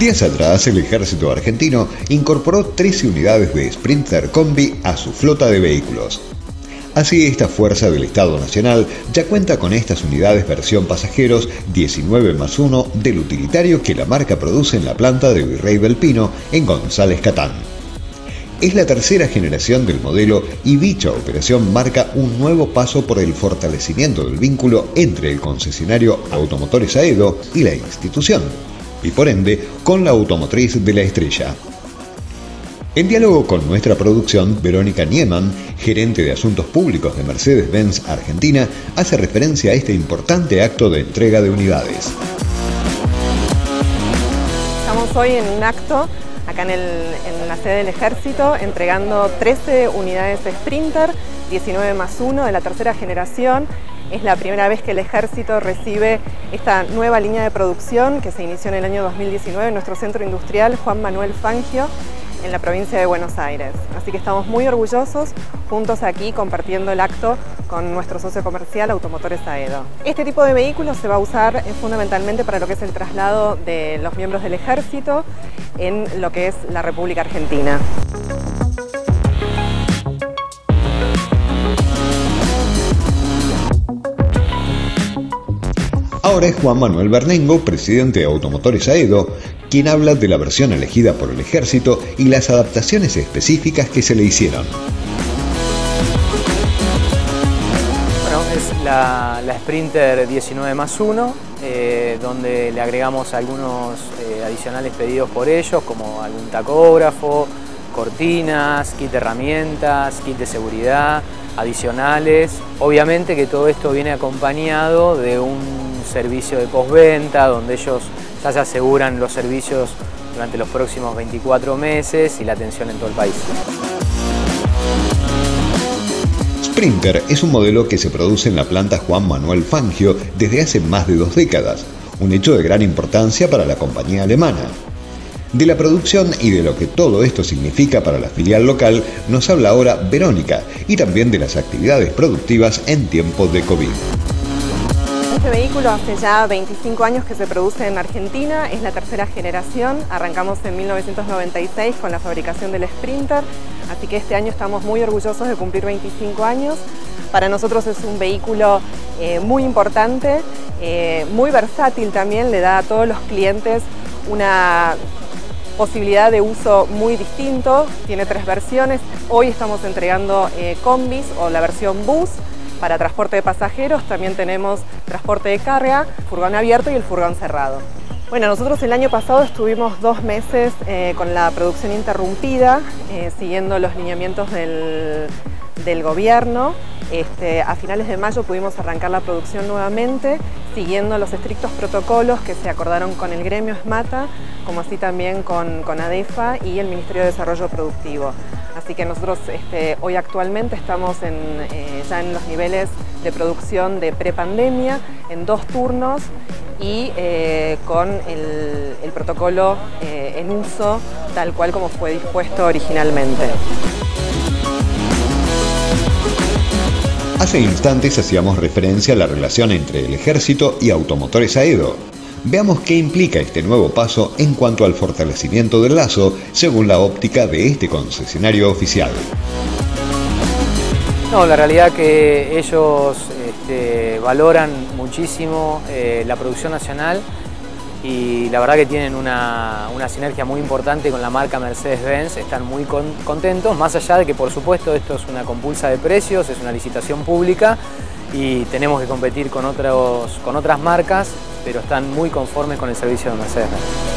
Días atrás, el ejército argentino incorporó 13 unidades de Sprinter Combi a su flota de vehículos. Así, esta fuerza del Estado Nacional ya cuenta con estas unidades versión pasajeros 19 más 1 del utilitario que la marca produce en la planta de Virrey Belpino en González Catán. Es la tercera generación del modelo y dicha operación marca un nuevo paso por el fortalecimiento del vínculo entre el concesionario Automotores Aedo y la institución, y por ende con la automotriz de la estrella. En diálogo con nuestra producción, Verónica Nieman, gerente de Asuntos Públicos de Mercedes-Benz Argentina, hace referencia a este importante acto de entrega de unidades. Estamos hoy en un acto acá en, la sede del Ejército, entregando 13 unidades Sprinter, 19 más 1 de la tercera generación. Es la primera vez que el Ejército recibe esta nueva línea de producción que se inició en el año 2019 en nuestro centro industrial Juan Manuel Fangio en la provincia de Buenos Aires. Así que estamos muy orgullosos juntos aquí compartiendo el acto con nuestro socio comercial Automotores Aedo. Este tipo de vehículos se va a usar eh, fundamentalmente para lo que es el traslado de los miembros del ejército en lo que es la República Argentina. Ahora es Juan Manuel Bernengo, presidente de Automotores Aedo, quien habla de la versión elegida por el ejército y las adaptaciones específicas que se le hicieron. Bueno, es la, Sprinter 19 más 1, eh, donde le agregamos algunos eh, adicionales pedidos por ellos, como algún tacógrafo, cortinas, kit de herramientas, kit de seguridad, adicionales. Obviamente que todo esto viene acompañado de un servicio de postventa, donde ellos ya se aseguran los servicios durante los próximos 24 meses y la atención en todo el país. Sprinter es un modelo que se produce en la planta Juan Manuel Fangio desde hace más de dos décadas, un hecho de gran importancia para la compañía alemana. De la producción y de lo que todo esto significa para la filial local nos habla ahora Verónica y también de las actividades productivas en tiempos de COVID. Este vehículo hace ya 25 años que se produce en Argentina, es la tercera generación, arrancamos en 1996 con la fabricación del Sprinter, así que este año estamos muy orgullosos de cumplir 25 años. Para nosotros es un vehículo eh, muy importante, eh, muy versátil también, le da a todos los clientes una posibilidad de uso muy distinto, tiene tres versiones, hoy estamos entregando eh, combis o la versión bus, para transporte de pasajeros también tenemos transporte de carga, furgón abierto y el furgón cerrado. Bueno, nosotros el año pasado estuvimos dos meses eh, con la producción interrumpida, eh, siguiendo los lineamientos del, gobierno. Este, a finales de mayo pudimos arrancar la producción nuevamente, siguiendo los estrictos protocolos que se acordaron con el gremio ESMATA, como así también con, con ADEFA y el Ministerio de Desarrollo Productivo. Así que nosotros este, hoy actualmente estamos eh, ya en los niveles de producción de prepandemia, en dos turnos y eh, con el, protocolo eh, en uso tal cual como fue dispuesto originalmente. Hace instantes hacíamos referencia a la relación entre el ejército y automotores Aedo. Veamos qué implica este nuevo paso en cuanto al fortalecimiento del lazo según la óptica de este concesionario oficial. No, la realidad que ellos este, valoran muchísimo eh, la producción nacional y la verdad que tienen una, sinergia muy importante con la marca Mercedes-Benz, están muy contentos, más allá de que por supuesto esto es una compulsa de precios, es una licitación pública y tenemos que competir con, otros, con otras marcas, pero están muy conformes con el servicio de Mercedes-Benz.